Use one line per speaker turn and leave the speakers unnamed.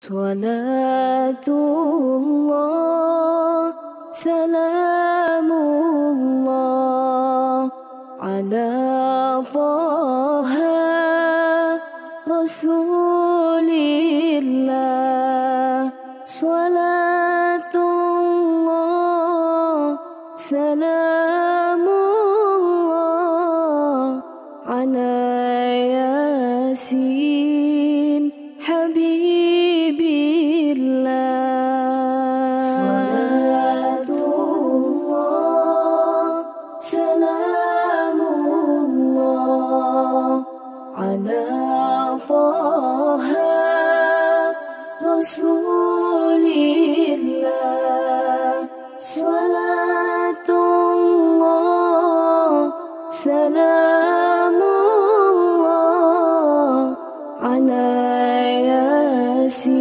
صلاة الله سلام الله على طه رسول الله صلاة الله سلام طه رسول الله صلاة الله سلام الله على ياسين